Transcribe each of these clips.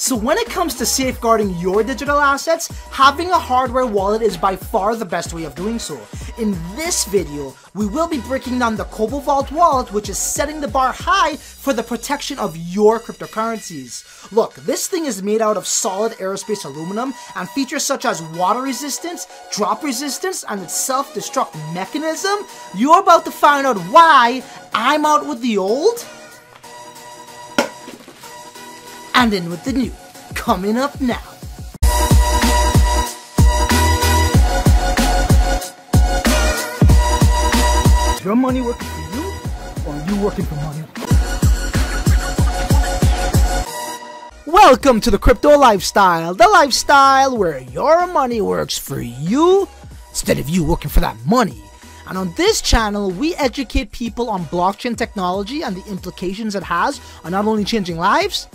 So when it comes to safeguarding your digital assets, having a hardware wallet is by far the best way of doing so. In this video, we will be breaking down the Cobo Vault wallet, which is setting the bar high for the protection of your cryptocurrencies. Look, this thing is made out of solid aerospace aluminum and features such as water resistance, drop resistance, and its self-destruct mechanism. You're about to find out why I'm out with the old and in with the new. Coming up now. Is your money working for you, or are you working for money? Welcome to the Crypto Lifestyle, the lifestyle where your money works for you instead of you working for that money. And on this channel, we educate people on blockchain technology and the implications it has on not only changing lives,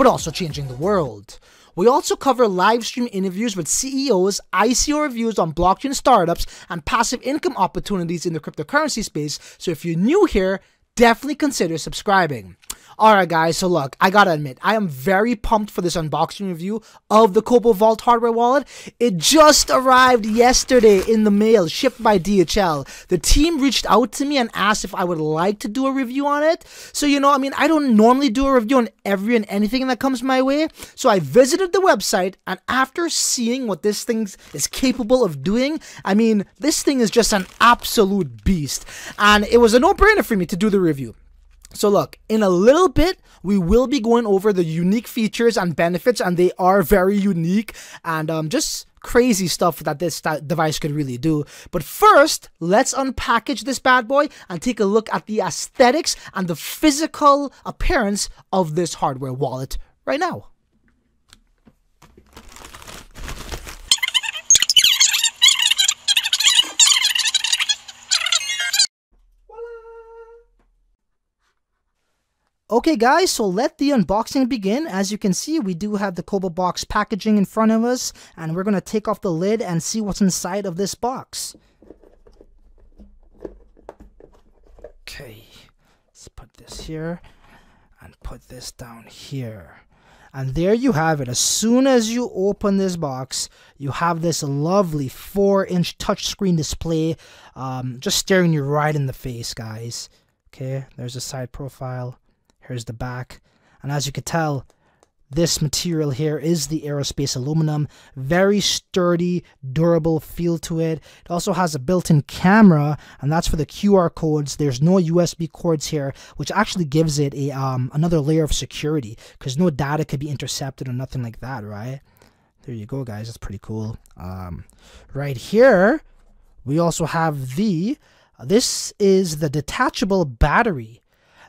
but also changing the world. We also cover live stream interviews with CEOs, ICO reviews on blockchain startups, and passive income opportunities in the cryptocurrency space. So if you're new here, definitely consider subscribing. Alright guys, so look, I gotta admit, I am very pumped for this unboxing review of the Cobo Vault hardware wallet. It just arrived yesterday in the mail, shipped by DHL. The team reached out to me and asked if I would like to do a review on it. So, you know, I mean, I don't normally do a review on every and anything that comes my way. So I visited the website, and after seeing what this thing is capable of doing, I mean, this thing is just an absolute beast. And it was a no-brainer for me to do the review. So look, in a little bit, we will be going over the unique features and benefits, and they are very unique and um, just crazy stuff that this device could really do. But first, let's unpackage this bad boy and take a look at the aesthetics and the physical appearance of this hardware wallet right now. Okay guys, so let the unboxing begin. As you can see, we do have the Cobo box packaging in front of us, and we're going to take off the lid and see what's inside of this box. Okay, let's put this here and put this down here. And there you have it. As soon as you open this box, you have this lovely 4-inch touchscreen display um, just staring you right in the face, guys. Okay, there's a side profile. Here's the back. And as you can tell, this material here is the aerospace aluminum. Very sturdy, durable feel to it. It also has a built-in camera, and that's for the QR codes. There's no USB cords here, which actually gives it a um, another layer of security, because no data could be intercepted or nothing like that, right? There you go, guys. That's pretty cool. Um, right here, we also have the, this is the detachable battery.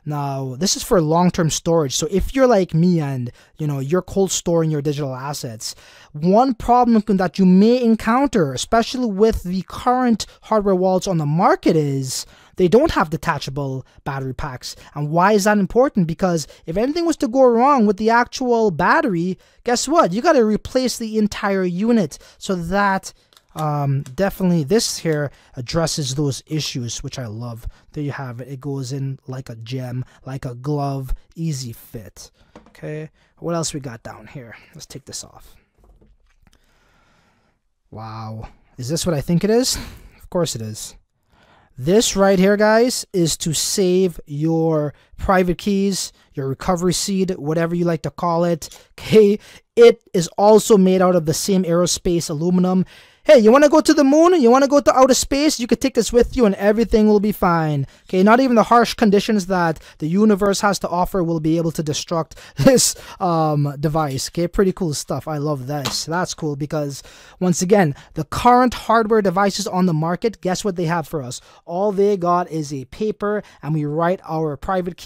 Now, this is for long-term storage. So if you're like me and, you know, you're cold storing your digital assets, one problem that you may encounter, especially with the current hardware wallets on the market is they don't have detachable battery packs. And why is that important? Because if anything was to go wrong with the actual battery, guess what? You got to replace the entire unit. So that um, definitely this here addresses those issues, which I love. There you have it. It goes in like a gem, like a glove, easy fit. Okay, what else we got down here? Let's take this off. Wow, is this what I think it is? Of course it is. This right here, guys, is to save your private keys, your recovery seed, whatever you like to call it. Okay, it is also made out of the same aerospace aluminum hey, you want to go to the moon? You want to go to outer space? You could take this with you and everything will be fine. Okay, not even the harsh conditions that the universe has to offer will be able to destruct this um, device. Okay, pretty cool stuff. I love this. That's cool because, once again, the current hardware devices on the market, guess what they have for us? All they got is a paper and we write our private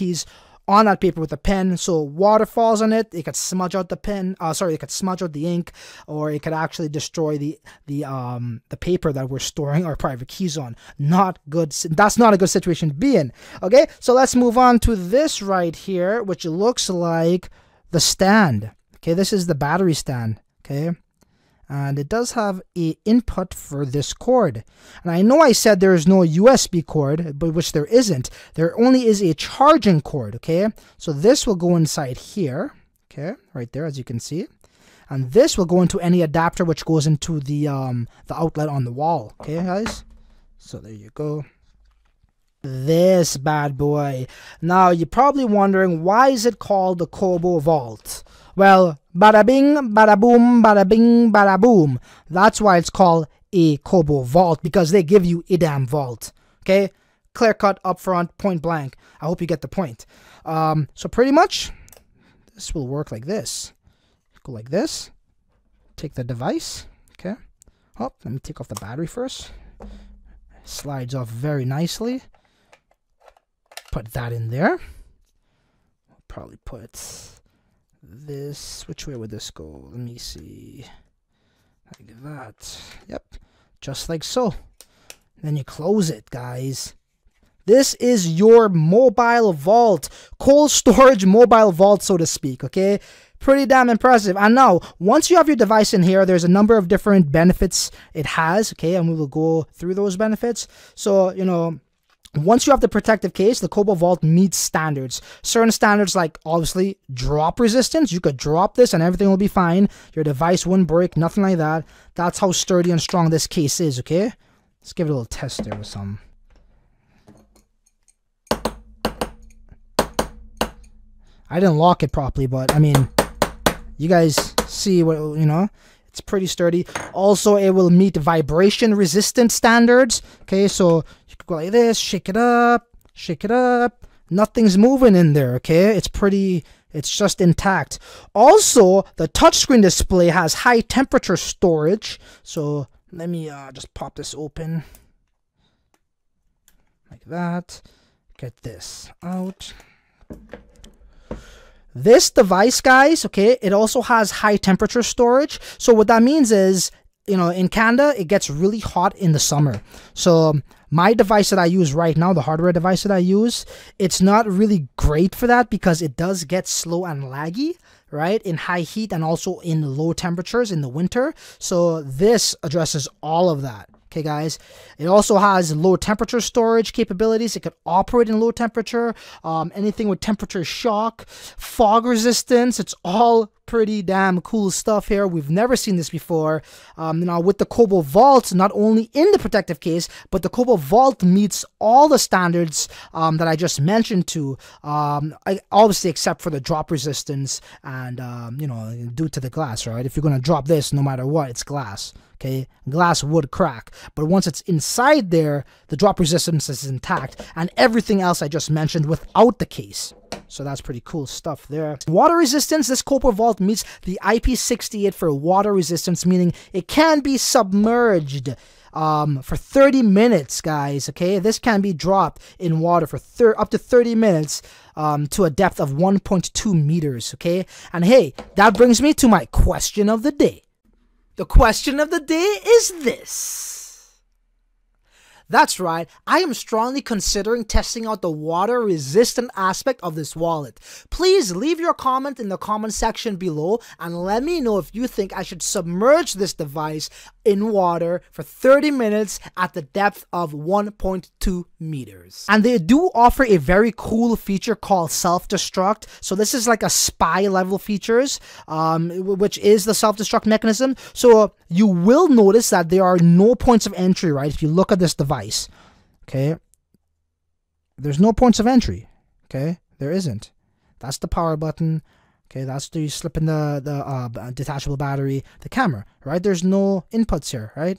on that paper with a pen. So water falls on it, it could smudge out the pen. Uh, sorry, it could smudge out the ink, or it could actually destroy the the um the paper that we're storing our private keys on. Not good. That's not a good situation to be in. Okay, so let's move on to this right here, which looks like the stand. Okay, this is the battery stand. Okay, and it does have a input for this cord. And I know I said there is no USB cord, but which there isn't. There only is a charging cord, okay? So this will go inside here, Okay, right there, as you can see. And this will go into any adapter which goes into the um, the outlet on the wall. Okay, guys? So there you go. This bad boy. Now, you're probably wondering, why is it called the Cobo Vault? Well, bada bing, bada boom, bada bing, bada boom. That's why it's called a Cobo Vault, because they give you a damn vault. Okay? Clear cut, up front, point blank. I hope you get the point. Um, so pretty much, this will work like this. Go like this. Take the device. Okay. Oh, let me take off the battery first. Slides off very nicely. Put that in there. Probably put this. Which way would this go? Let me see. Like that. Yep. Just like so. Then you close it, guys. This is your mobile vault, cold storage mobile vault, so to speak, okay? Pretty damn impressive. And now, once you have your device in here, there's a number of different benefits it has, okay? And we will go through those benefits. So, you know, once you have the protective case, the Cobo Vault meets standards. Certain standards like obviously drop resistance. You could drop this and everything will be fine. Your device wouldn't break, nothing like that. That's how sturdy and strong this case is, okay? Let's give it a little test there with some I didn't lock it properly, but I mean, you guys see what, you know, it's pretty sturdy. Also, it will meet vibration resistant standards. Okay, so go like this, shake it up, shake it up. Nothing's moving in there, okay? It's pretty, it's just intact. Also, the touchscreen display has high temperature storage. So let me uh, just pop this open like that. Get this out. This device, guys, okay, it also has high temperature storage. So what that means is, you know, in Canada, it gets really hot in the summer. So my device that I use right now, the hardware device that I use, it's not really great for that because it does get slow and laggy, right? In high heat and also in low temperatures in the winter. So this addresses all of that. Okay, guys. It also has low temperature storage capabilities. It can operate in low temperature. Um, anything with temperature shock, fog resistance. It's all pretty damn cool stuff here. We've never seen this before. Um, now with the Cobo Vault, not only in the protective case, but the Cobo Vault meets all the standards um, that I just mentioned to, um, I, obviously except for the drop resistance and, um, you know, due to the glass, right? If you're going to drop this, no matter what, it's glass. Glass would crack, but once it's inside there, the drop resistance is intact, and everything else I just mentioned without the case. So that's pretty cool stuff there. Water resistance, this Cobo Vault meets the IP68 for water resistance, meaning it can be submerged um, for 30 minutes, guys. Okay, this can be dropped in water for up to 30 minutes um, to a depth of 1.2 meters. Okay, and hey, that brings me to my question of the day. The question of the day is this. That's right, I am strongly considering testing out the water resistant aspect of this wallet. Please leave your comment in the comment section below and let me know if you think I should submerge this device in water for 30 minutes at the depth of 1.2 meters. And they do offer a very cool feature called self-destruct. So this is like a spy level features, um, which is the self-destruct mechanism. So you will notice that there are no points of entry, right? If you look at this device, okay, there's no points of entry, okay? There isn't. That's the power button. Okay, that's the slip in the, the uh, detachable battery, the camera, right? There's no inputs here, right?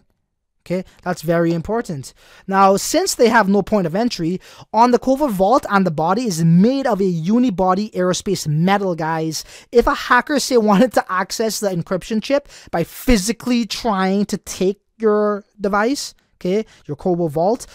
Okay, that's very important. Now, since they have no point of entry, on the Cobo Vault and the body is made of a unibody aerospace metal, guys. If a hacker, say, wanted to access the encryption chip by physically trying to take your device, okay, your Cobo Vault,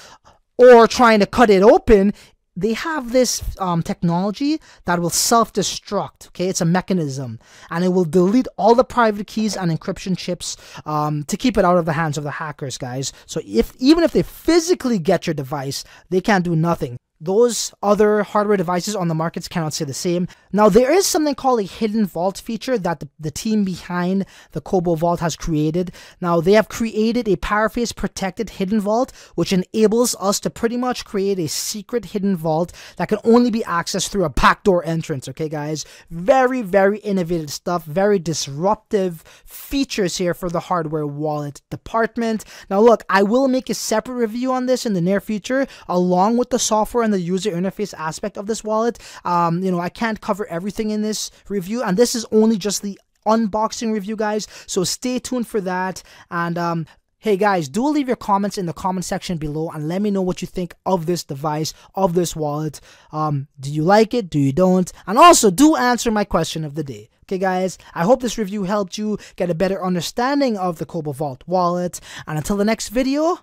or trying to cut it open, they have this um, technology that will self-destruct okay? It's a mechanism and it will delete all the private keys and encryption chips um, to keep it out of the hands of the hackers guys. So if even if they physically get your device they can't do nothing those other hardware devices on the markets cannot say the same. Now, there is something called a hidden vault feature that the, the team behind the Cobo Vault has created. Now, they have created a passphrase protected hidden vault, which enables us to pretty much create a secret hidden vault that can only be accessed through a backdoor entrance. Okay, guys? Very, very innovative stuff, very disruptive features here for the hardware wallet department. Now, look, I will make a separate review on this in the near future, along with the software and the user interface aspect of this wallet. Um, you know, I can't cover everything in this review, and this is only just the unboxing review, guys. So stay tuned for that. And um, Hey guys, do leave your comments in the comment section below and let me know what you think of this device, of this wallet. Um, do you like it? Do you don't? And also, do answer my question of the day. Okay guys, I hope this review helped you get a better understanding of the Cobo Vault wallet. And until the next video,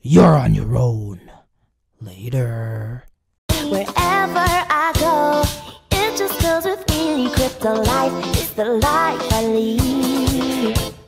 you're on your own. Later. Wherever I go, it just goes with me. Crypto life is the life I lead.